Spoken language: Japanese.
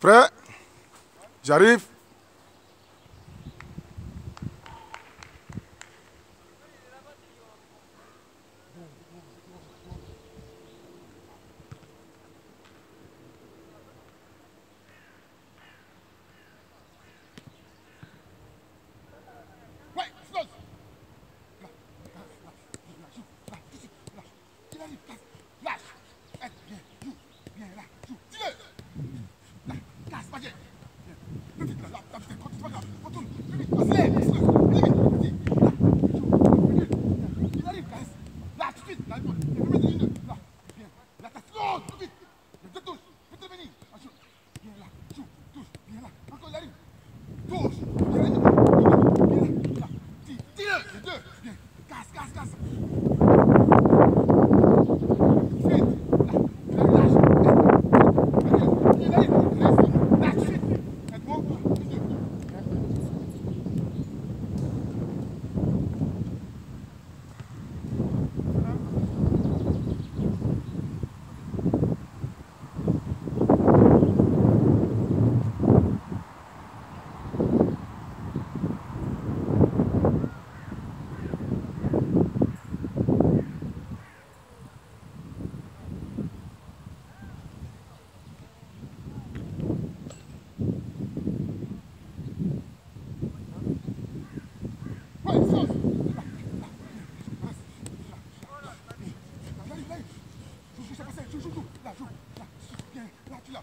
Prêt J'arrive. Il arrive, Plus Viens là,